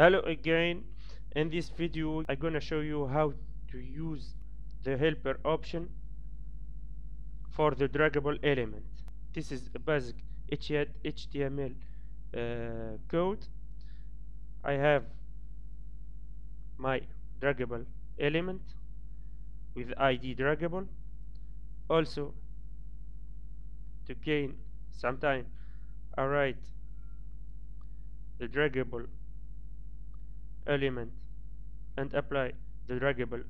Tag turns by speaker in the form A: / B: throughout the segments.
A: hello again. In this video I'm gonna show you how to use the helper option for the draggable element. This is a basic HTML uh, code. I have my draggable element with ID draggable. Also to gain some time I write the draggable element and apply the draggable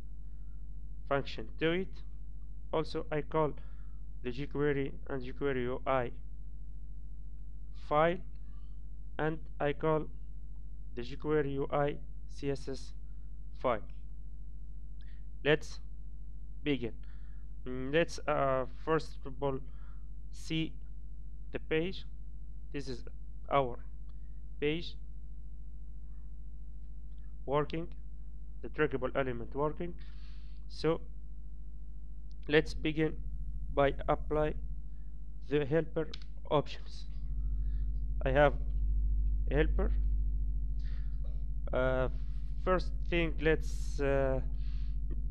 A: function to it. Also I call the jQuery and jQuery UI file and I call the jQuery UI CSS file. Let's begin. Mm, let's uh, first of all see the page. This is our page working the draggable element working. So let's begin by apply the helper options. I have helper. Uh, first thing let's uh,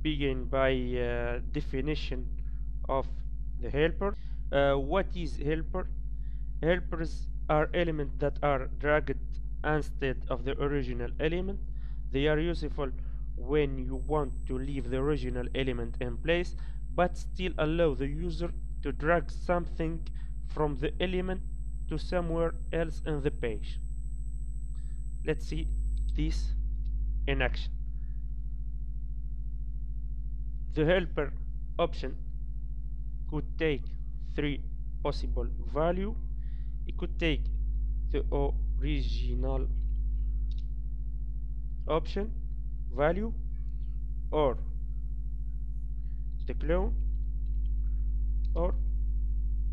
A: begin by uh, definition of the helper. Uh, what is helper? Helpers are elements that are dragged instead of the original element they are useful when you want to leave the original element in place but still allow the user to drag something from the element to somewhere else in the page. Let's see this in action. The helper option could take three possible value. It could take the original option value or the clone or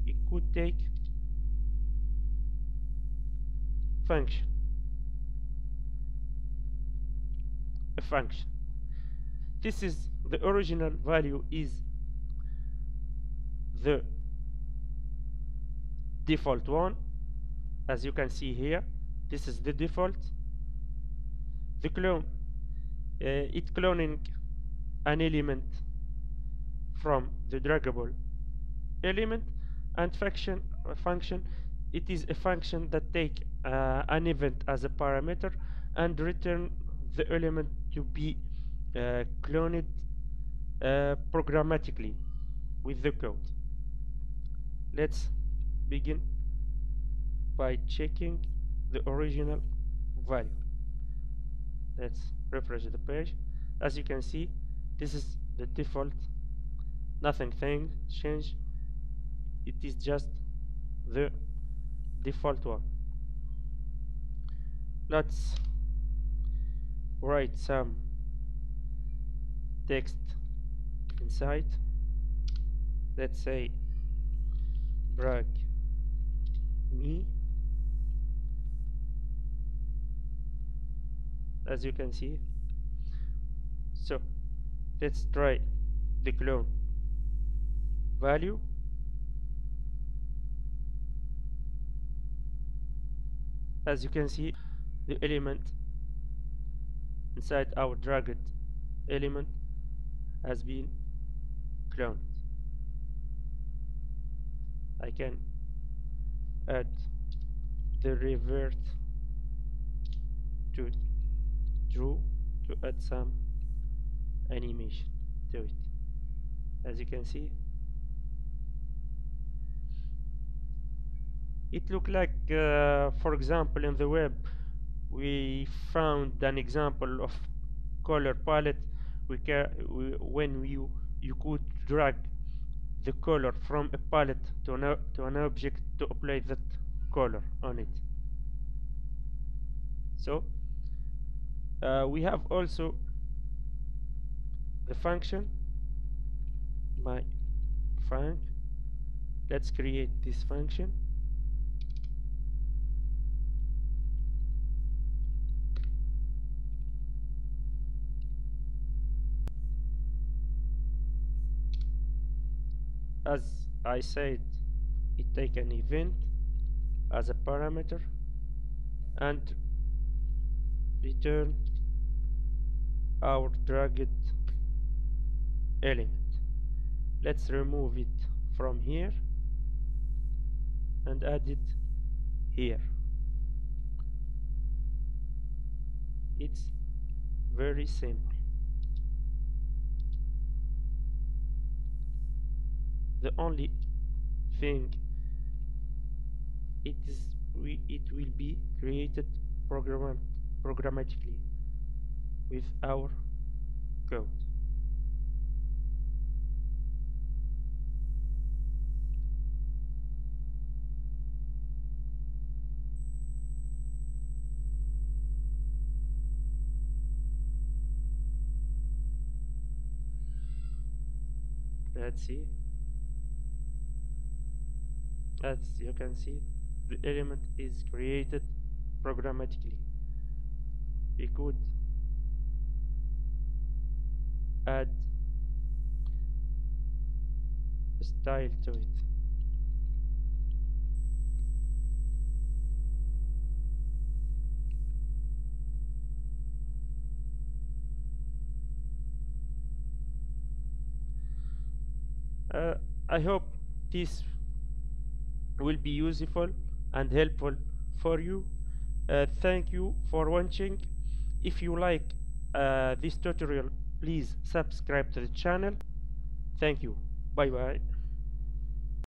A: it could take function. A function. This is the original value is the default one. As you can see here this is the default the clone uh, it cloning an element from the draggable element and function uh, function. It is a function that take uh, an event as a parameter and return the element to be uh, cloned uh, programmatically with the code. Let's begin by checking the original value let's refresh the page. As you can see this is the default. Nothing thing change it is just the default one. Let's write some text inside. Let's say brag me as you can see. So let's try the clone value. As you can see the element inside our dragged element has been cloned. I can add the revert to draw to add some animation to it. As you can see it look like uh, for example in the web we found an example of color palette. We can when you you could drag the color from a palette to an, to an object to apply that color on it. So uh, we have also the function my func let's create this function. As I said it take an event as a parameter and return our dragged element. Let's remove it from here and add it here. It's very simple. The only thing it is it will be created program programmatically with our code let's see. As you can see the element is created programmatically we could add style to it. Uh, I hope this will be useful and helpful for you. Uh, thank you for watching if you like uh, this tutorial please subscribe to the channel. Thank you. Bye bye